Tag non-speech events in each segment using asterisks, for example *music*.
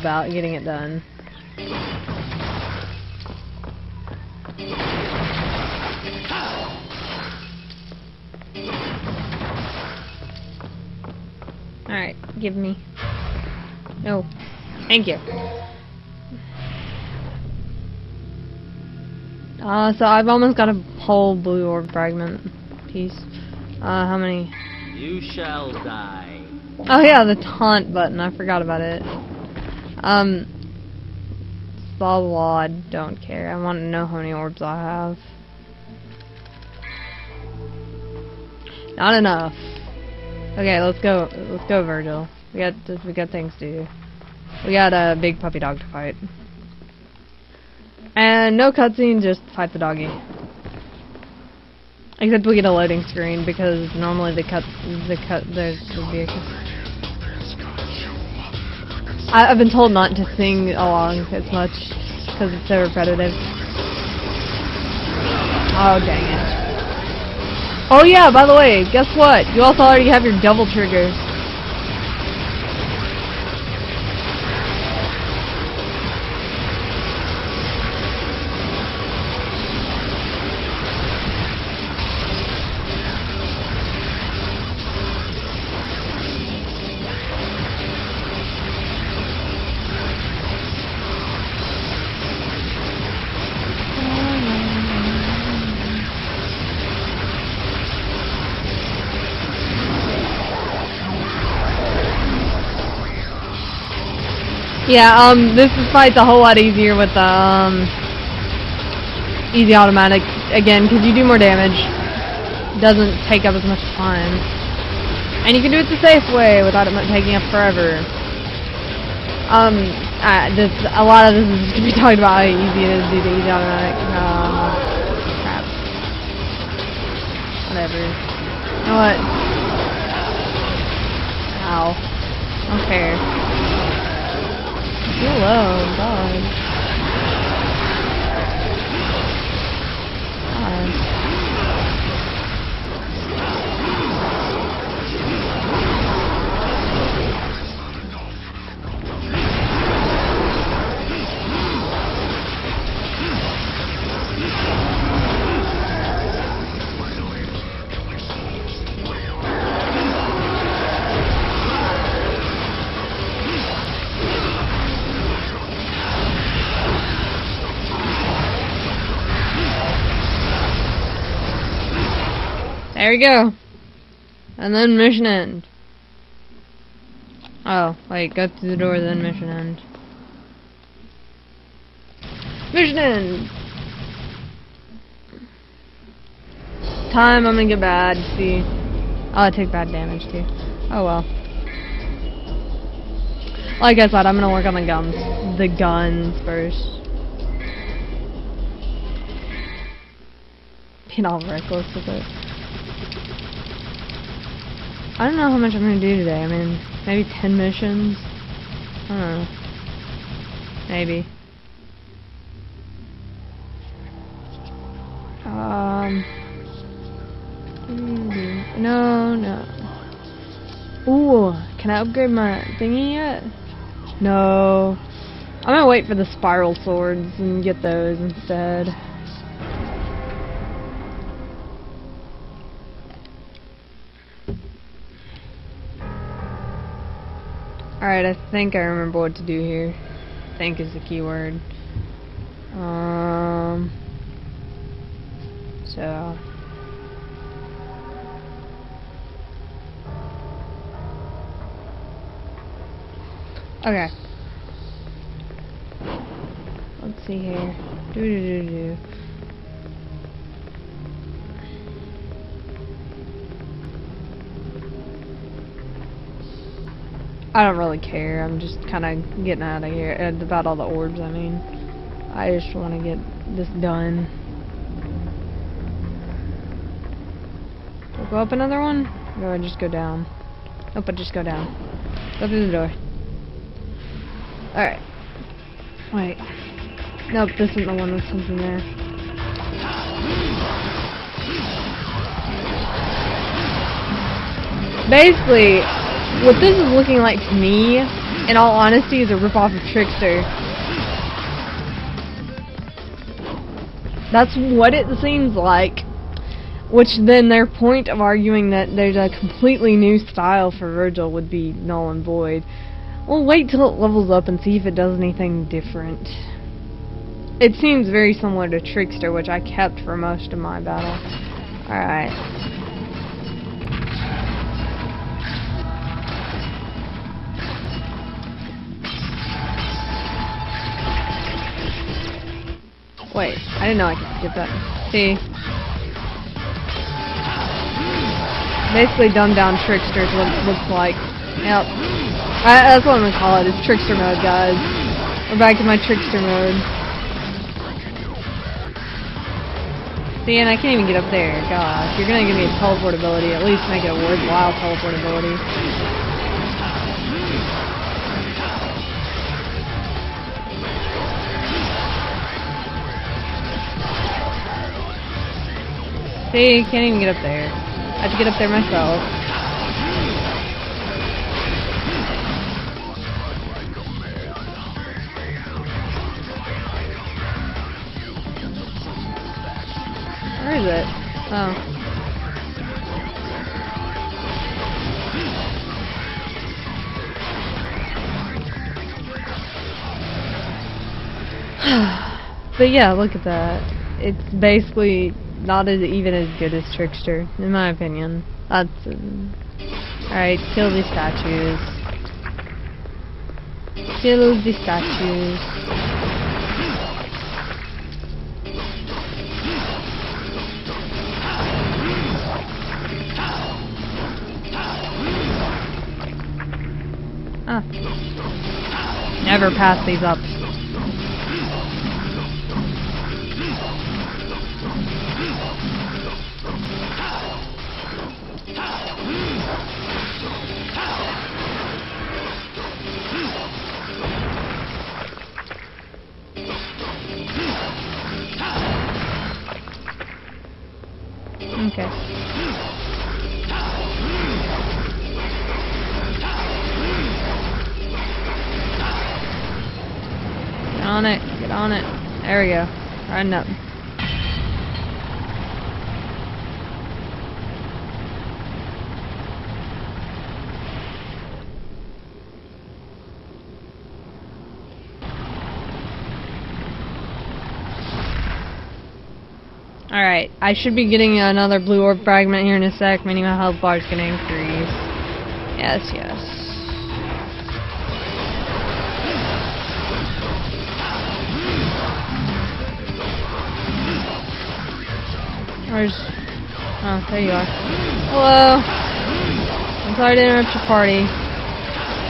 about getting it done. Alright, give me. No. Thank you. Uh, so I've almost got a whole blue orb fragment piece. Uh, how many? You shall die. Oh yeah, the taunt button. I forgot about it. Um, blah blah. I don't care. I want to know how many orbs I have. Not enough. Okay, let's go. Let's go, Vergil. We got we got things to do. We got a big puppy dog to fight. And no cutscene, just fight the doggy. Except we get a loading screen because normally the cut the cut the, the vehicle. I, I've been told not to sing along as much because it's so repetitive. Oh dang it! Oh yeah, by the way, guess what? You also already have your double trigger. Yeah, um, this fight's a whole lot easier with the, um, easy automatic, again, because you do more damage. Doesn't take up as much time. And you can do it the safe way without it taking up forever. Um, this, a lot of this is going to be *laughs* talking about how easy it is to do the easy automatic. Um, crap. Whatever. You know what? Ow. I don't care. Me alone. God. There we go. And then mission end. Oh, wait, go through the door, then mission end. Mission end! Time, I'm gonna get bad, see. Oh, I take bad damage too. Oh well. Like I said, I'm gonna work on the guns. The guns first. Being all reckless with it. I don't know how much I'm gonna do today. I mean, maybe 10 missions? I don't know. Maybe. Um. No, no. Ooh, can I upgrade my thingy yet? No. I'm gonna wait for the spiral swords and get those instead. Alright, I think I remember what to do here. think is the keyword. Um. So. Okay. Let's see here. Do do do do. I don't really care. I'm just kind of getting out of here. Uh, about all the orbs, I mean. I just want to get this done. Go up another one? Or do I just go down? Nope, I just go down. Go through the door. Alright. Wait. Nope, this isn't the one with something there. Basically, what this is looking like to me in all honesty, is a ripoff of Trickster. That's what it seems like. Which then their point of arguing that there's a completely new style for Vergil would be null and void. We'll wait till it levels up and see if it does anything different. It seems very similar to Trickster, which I kept for most of my battle. Alright. Wait, I didn't know I could skip that. See? Basically dumbed down Trickster is what it looks like. Yep. I, that's what I'm gonna call it, it's Trickster mode, guys. We're back to my Trickster mode. See, and I can't even get up there. Gosh, you're gonna give me a teleport ability. At least make it a worthwhile teleport ability. See, can't even get up there. I have to get up there myself. Where is it? Oh. *sighs* but yeah, look at that. It's basically not as even as good as Trickster, in my opinion. That's um, alright. Kill these statues. Kill the statues. Ah. Never pass these up. On it. Get on it. There we go. Riding up. Alright, I should be getting another blue orb fragment here in a sec, my health bar is going to increase. Yes, yes. Where's... Oh, there you are. Hello! I'm sorry to interrupt your party.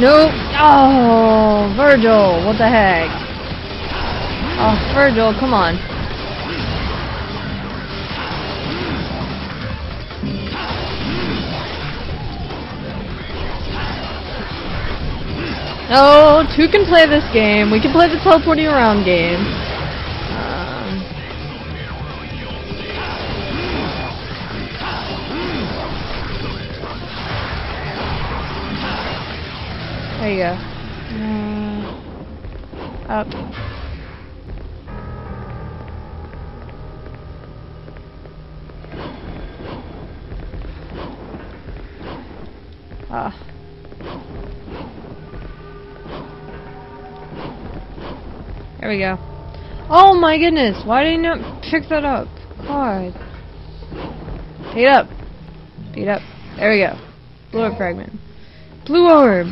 Nope! Oh, Vergil. What the heck? Oh, Vergil, come on. No, two can play this game. We can play the teleporting around game. You go. Uh, up. Ah. There we go. Oh my goodness, why didn't you pick that up? God. It up. It up. There we go. Blue orb fragment. Blue orb!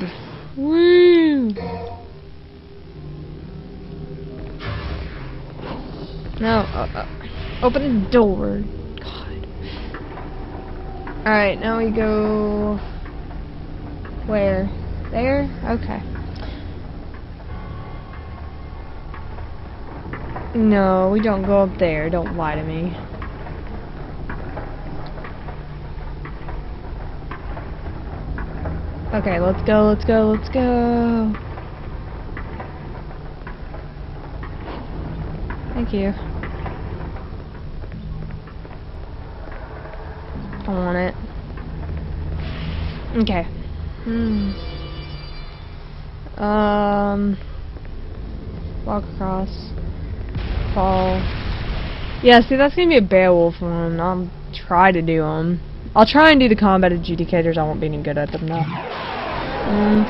Woo! No, uh, uh, open the door. God. Alright, now we go... Where? There? Okay. No, we don't go up there. Don't lie to me. Okay, let's go, let's go, let's go. Thank you. I want it. Okay. Hmm. Um, walk across, fall. Yeah, see, that's gonna be a Beowulf one. I'll try to do them. I'll try and do the combat adjudicators. I won't be any good at them though. Um,